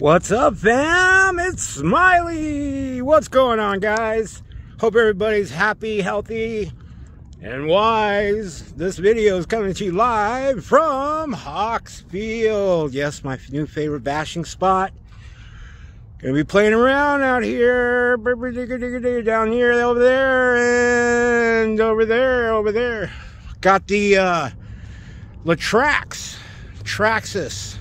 What's up, fam? It's Smiley. What's going on, guys? Hope everybody's happy, healthy, and wise. This video is coming to you live from Hawk's Field. Yes, my new favorite bashing spot. Gonna be playing around out here, down here, over there, and over there, over there. Got the uh, LaTrax, Traxxas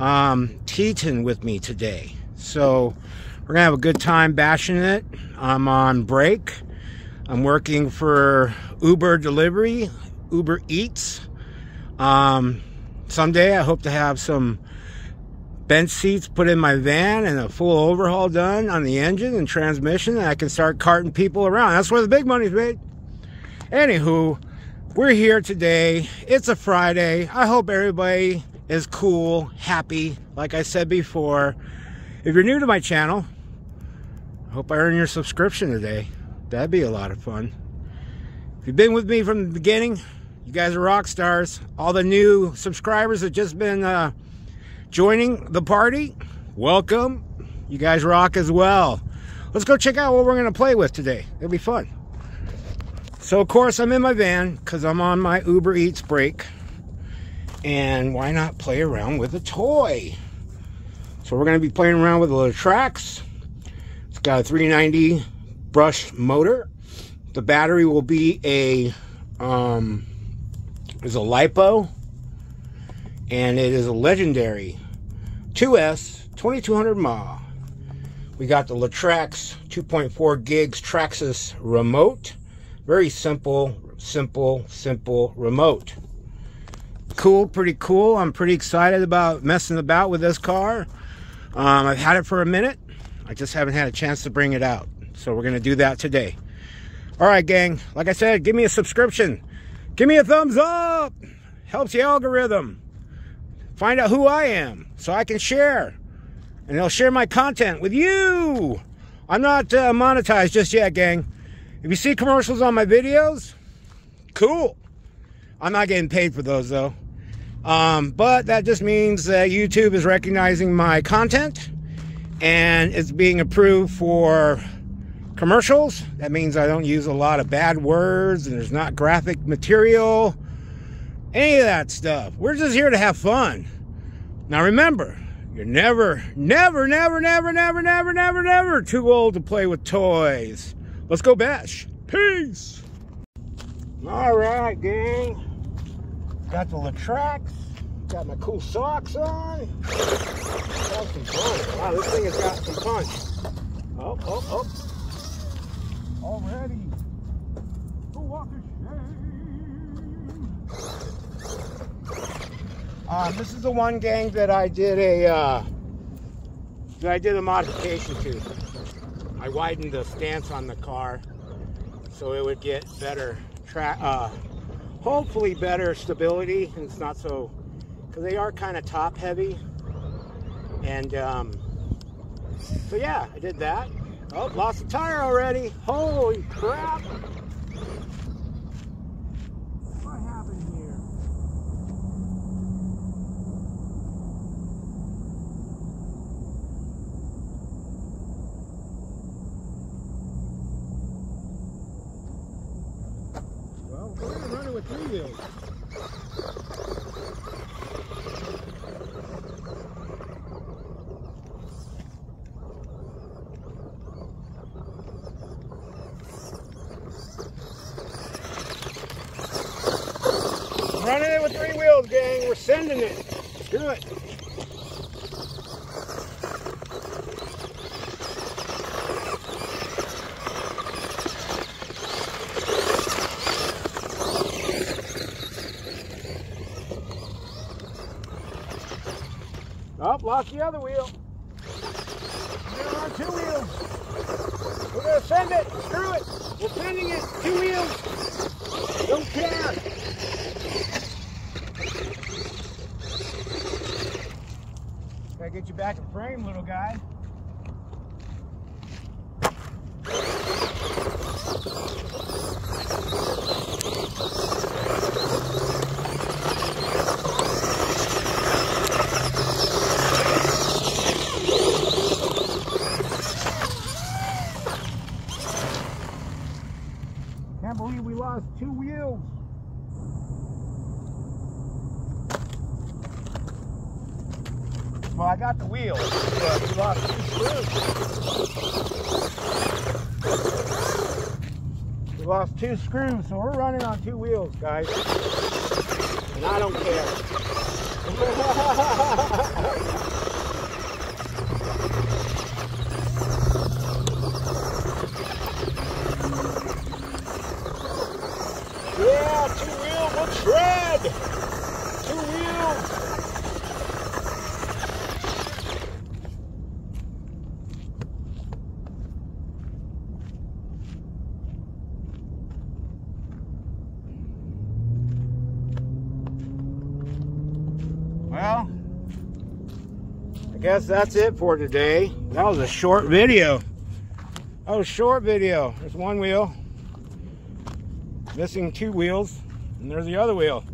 um, Teton with me today. So we're gonna have a good time bashing it. I'm on break. I'm working for Uber Delivery, Uber Eats. Um, someday I hope to have some bench seats put in my van and a full overhaul done on the engine and transmission and I can start carting people around. That's where the big money's made. Anywho, we're here today. It's a Friday. I hope everybody is cool, happy, like I said before. If you're new to my channel, I hope I earn your subscription today. That'd be a lot of fun. If you've been with me from the beginning, you guys are rock stars. All the new subscribers have just been uh, joining the party. Welcome. You guys rock as well. Let's go check out what we're going to play with today. It'll be fun. So, of course, I'm in my van because I'm on my Uber Eats break. And why not play around with a toy? So we're going to be playing around with a LaTrax. It's got a 390 brush motor. The battery will be a um, is a lipo, and it is a legendary 2S 2200 mAh. We got the LaTrax 2.4 gigs Traxxas remote. Very simple, simple, simple remote cool, pretty cool. I'm pretty excited about messing about with this car. Um, I've had it for a minute. I just haven't had a chance to bring it out. So we're going to do that today. All right, gang. Like I said, give me a subscription. Give me a thumbs up. Helps the algorithm. Find out who I am so I can share. And they'll share my content with you. I'm not uh, monetized just yet, gang. If you see commercials on my videos, cool. I'm not getting paid for those though. Um, but that just means that YouTube is recognizing my content and it's being approved for commercials. That means I don't use a lot of bad words and there's not graphic material, any of that stuff. We're just here to have fun. Now remember, you're never, never, never, never, never, never, never, never too old to play with toys. Let's go bash. Peace. All right, gang. Got the LaTrax. Got my cool socks on. Got some fun. Wow, this thing has got some punch. Oh, oh, oh. Already. Go walk Uh, this is the one gang that I did a uh, that I did a modification to. I widened the stance on the car so it would get better track. Uh, hopefully better stability and it's not so because they are kind of top heavy. And um, so yeah I did that. Oh lost a tire already. Holy crap wheels. Running it with three wheels, gang. We're sending it. Do it. Oh, lost the other wheel. We're two wheels. We're going to send it. Screw it. We're sending it. Two wheels. Don't care. Gotta get you back in frame, little guy. Two wheels. Well, I got the wheels. but we lost two screws. We lost two screws, so we're running on two wheels, guys. And I don't care. Yeah, two wheels will tread. Two wheels. Well, I guess that's it for today. That was a short video. A short video. There's one wheel missing two wheels and there's the other wheel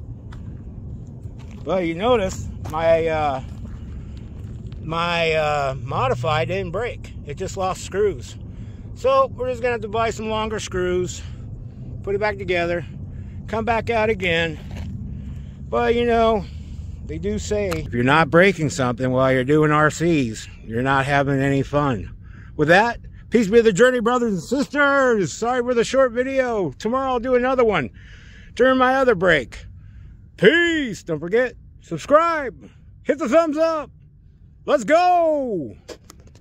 but you notice my uh, my uh, modified didn't break it just lost screws so we're just gonna have to buy some longer screws put it back together come back out again but you know they do say if you're not breaking something while you're doing RCs you're not having any fun with that Peace be the journey, brothers and sisters. Sorry for the short video. Tomorrow I'll do another one during my other break. Peace. Don't forget, subscribe. Hit the thumbs up. Let's go.